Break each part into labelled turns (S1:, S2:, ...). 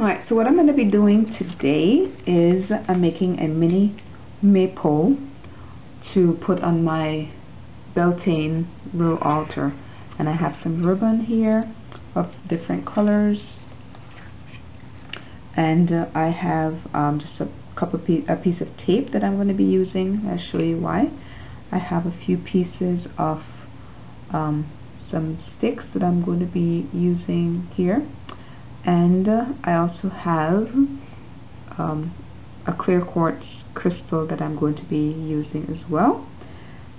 S1: Alright, so what I'm going to be doing today is I'm making a mini maypole to put on my Beltane row altar. And I have some ribbon here of different colors. And uh, I have um, just a couple piece, a piece of tape that I'm going to be using. I'll show you why. I have a few pieces of um, some sticks that I'm going to be using here and uh, I also have um, a clear quartz crystal that I'm going to be using as well.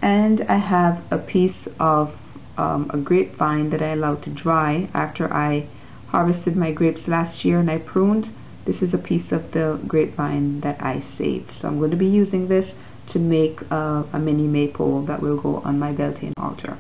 S1: And I have a piece of um, a grapevine that I allowed to dry after I harvested my grapes last year and I pruned. This is a piece of the grapevine that I saved. So I'm going to be using this to make uh, a mini maypole that will go on my Beltane altar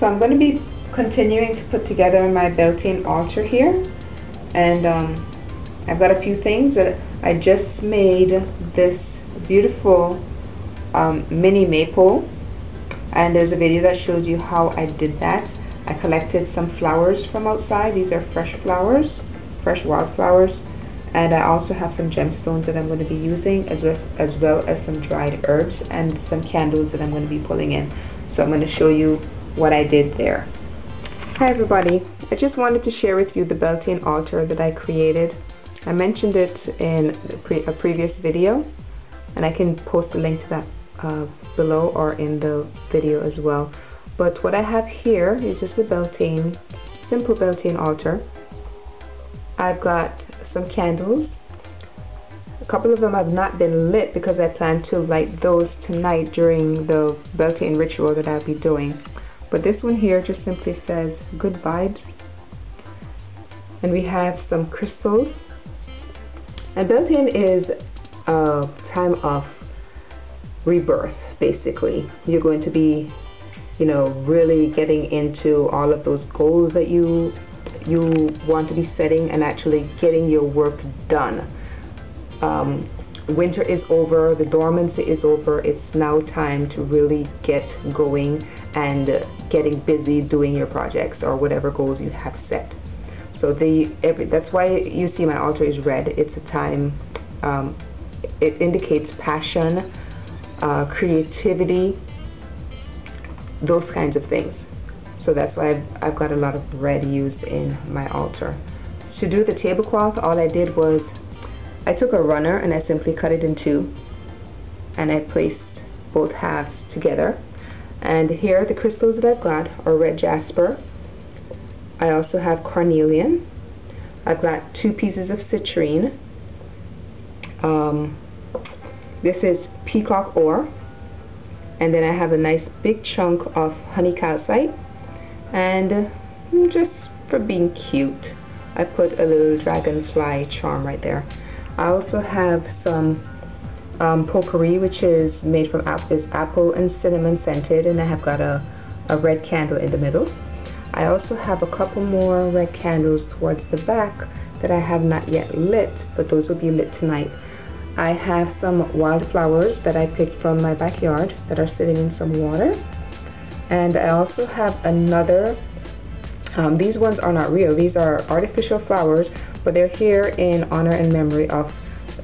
S1: So I'm going to be continuing to put together my Beltane altar here. And um, I've got a few things that I just made this beautiful um, mini maypole. And there's a video that shows you how I did that. I collected some flowers from outside. These are fresh flowers, fresh wildflowers. And I also have some gemstones that I'm going to be using as well, as well as some dried herbs and some candles that I'm going to be pulling in. So I'm going to show you what I did there. Hi everybody, I just wanted to share with you the Beltane altar that I created. I mentioned it in a previous video and I can post a link to that uh, below or in the video as well. But what I have here is just a Beltane, simple Beltane altar. I've got some candles. Couple of them have not been lit because I plan to light those tonight during the Beltane ritual that I'll be doing. But this one here just simply says good vibes. And we have some crystals. And Beltane is a time of rebirth, basically. You're going to be, you know, really getting into all of those goals that you you want to be setting and actually getting your work done. Um, winter is over, the dormancy is over. It's now time to really get going and getting busy doing your projects or whatever goals you have set. So the every, that's why you see my altar is red. It's a time. Um, it indicates passion, uh, creativity, those kinds of things. So that's why I've, I've got a lot of red used in my altar. To do the tablecloth, all I did was I took a runner and I simply cut it in two and I placed both halves together and here the crystals that I've got are red jasper I also have carnelian. I've got two pieces of citrine. Um, this is peacock ore. And then I have a nice big chunk of honey calcite. And just for being cute, I put a little dragonfly charm right there. I also have some um, potpourri, which is made from is apple and cinnamon scented, and I have got a, a red candle in the middle. I also have a couple more red candles towards the back that I have not yet lit, but those will be lit tonight. I have some wildflowers that I picked from my backyard that are sitting in some water. And I also have another, um, these ones are not real, these are artificial flowers, but they're here in honor and memory of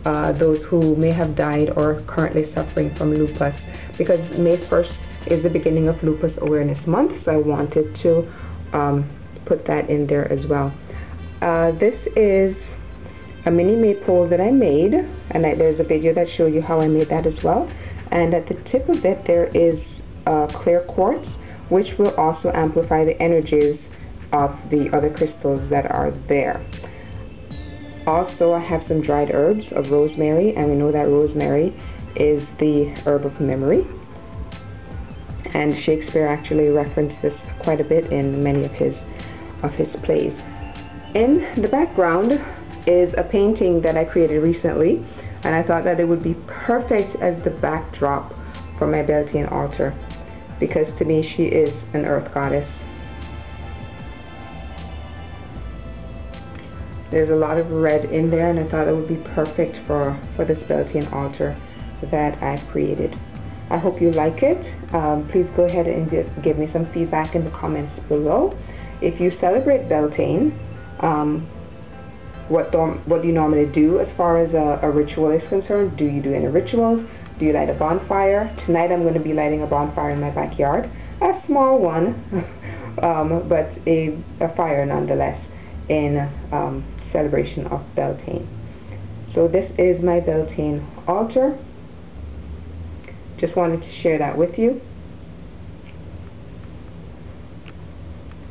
S1: uh, those who may have died or currently suffering from lupus because May 1st is the beginning of Lupus Awareness Month, so I wanted to um, put that in there as well. Uh, this is a mini maypole that I made, and I, there's a video that shows you how I made that as well. And at the tip of it, there is uh, clear quartz, which will also amplify the energies of the other crystals that are there. Also, I have some dried herbs of rosemary, and we know that rosemary is the herb of memory. And Shakespeare actually referenced this quite a bit in many of his of his plays. In the background is a painting that I created recently, and I thought that it would be perfect as the backdrop for my Beltane altar because to me she is an earth goddess There's a lot of red in there and I thought it would be perfect for, for this Beltane altar that I created. I hope you like it. Um, please go ahead and give me some feedback in the comments below. If you celebrate Beltane, um, what, what do you normally do as far as a, a ritual is concerned? Do you do any rituals? Do you light a bonfire? Tonight I'm going to be lighting a bonfire in my backyard. A small one, um, but a, a fire nonetheless in um, celebration of Beltane. So this is my Beltane altar. Just wanted to share that with you.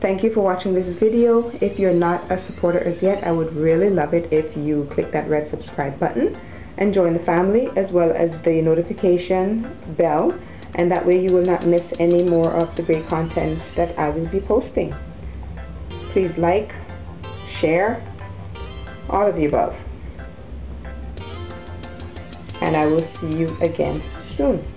S1: Thank you for watching this video. If you're not a supporter as yet, I would really love it if you click that red subscribe button and join the family as well as the notification bell and that way you will not miss any more of the great content that I will be posting. Please like, share, all of the above. And I will see you again soon.